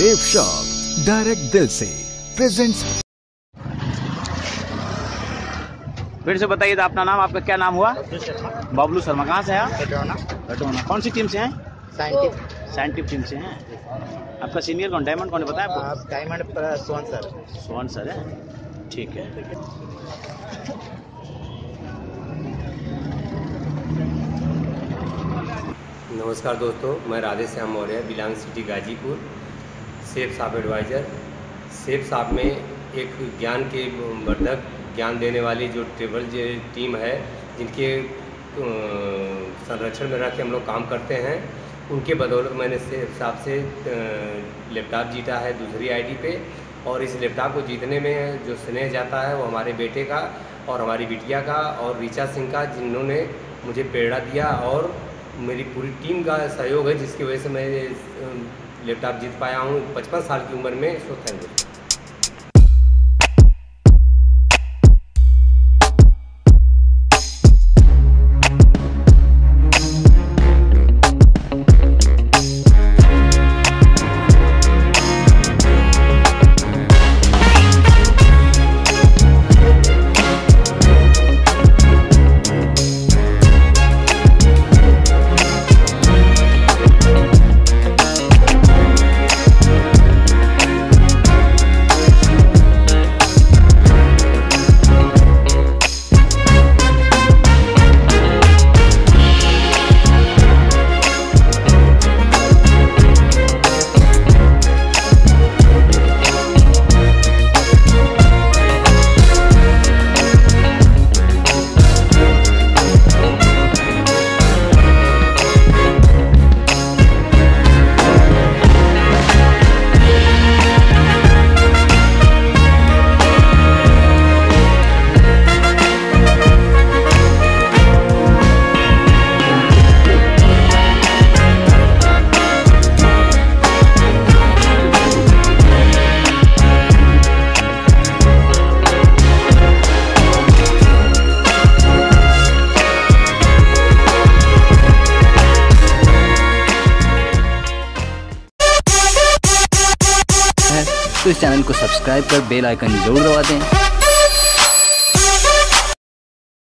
Safe shop direct दिल से presents फिर से बताइए तो अपना नाम आपका क्या नाम हुआ? बबलू शर्मा कहाँ से हैं आप? कौन सी टीम से हैं? साइंटिफ। टीम से हैं। आपका सीनियर कौन डायमंड कौन है बताया आपको। डायमंड सोन सर। सोहन सर है। ठीक है। नमस्कार दोस्तों मैं राधे श्याम मौर्य बिलांग सिटी गाजीपुर। सेफ़ साहब एडवाइज़र सेफ़ साहब में एक ज्ञान के वर्धक ज्ञान देने वाली जो ट्रेवल टीम है, जिनके संरक्षण में रह के हम लोग काम करते हैं, उनके बदौलत मैंने सेफ़ साहब से लैपटॉप जीता है दूसरी आईडी पे, और इस लैपटॉप को जीतने में जो स्नेह जाता है वो हमारे बेटे का और हमारी बिटिया का और रीचा सिंह का, जिन्होंने मुझे प्रेरणा दिया और मेरी पूरी टीम का सहयोग है, जिसकी वजह से मैं लैपटॉप जीत पाया हूँ। पचपन साल की उम्र में सो थैंक यू तो इस चैनल को सब्सक्राइब कर बेल आइकन ज़रूर दबा दें।